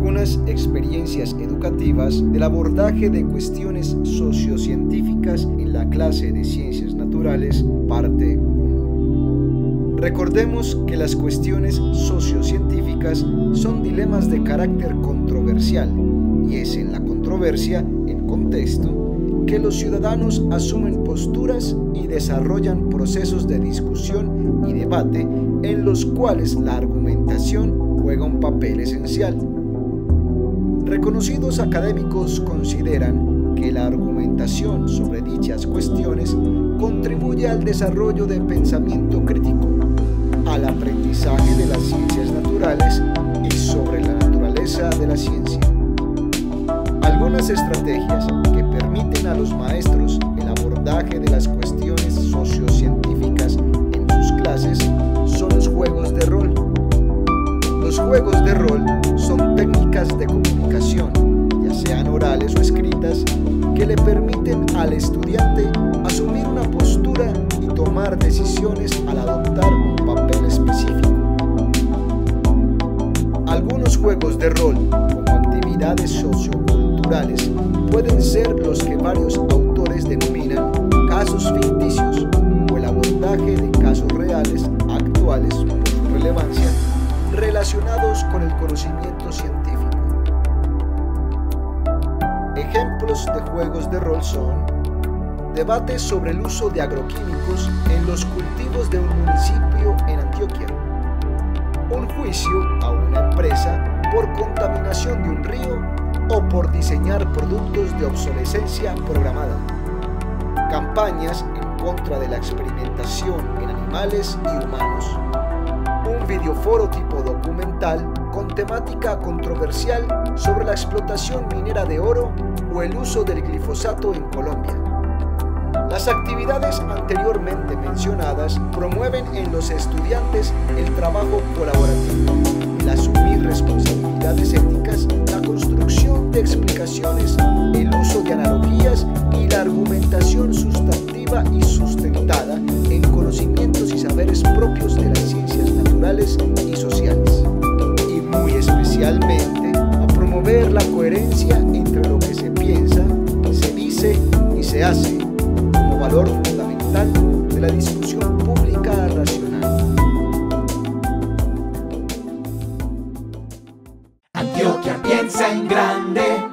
algunas experiencias educativas del abordaje de cuestiones sociocientíficas en la clase de Ciencias Naturales, parte 1. Recordemos que las cuestiones sociocientíficas son dilemas de carácter controversial y es en la controversia, en contexto, que los ciudadanos asumen posturas y desarrollan procesos de discusión y debate en los cuales la argumentación juega un papel esencial. Reconocidos académicos consideran que la argumentación sobre dichas cuestiones contribuye al desarrollo de pensamiento crítico, al aprendizaje de las ciencias naturales y sobre la naturaleza de la ciencia. Algunas estrategias que permiten a los maestros el abordaje de las cuestiones sociocientíficas en sus clases son los juegos de rol. Los juegos de rol técnicas de comunicación, ya sean orales o escritas, que le permiten al estudiante asumir una postura y tomar decisiones al adoptar un papel específico. Algunos juegos de rol, como actividades socioculturales, pueden ser los que varios autores denominan casos ficticios o el abordaje de casos reales actuales por su relevancia relacionados con el conocimiento científico. Ejemplos de juegos de rol son debates sobre el uso de agroquímicos en los cultivos de un municipio en Antioquia, un juicio a una empresa por contaminación de un río o por diseñar productos de obsolescencia programada, campañas en contra de la experimentación en animales y humanos, un videoforo tipo documental con temática controversial sobre la explotación minera de oro o el uso del glifosato en Colombia. Las actividades anteriormente mencionadas promueven en los estudiantes el trabajo colaborativo, el asumir responsabilidades éticas, la construcción de explicaciones, el uso de analogías y la argumentación sustantiva y sustentada en conocimientos y saberes propios de las ciencias fundamental de la discusión pública racional. Antioquia piensa en grande.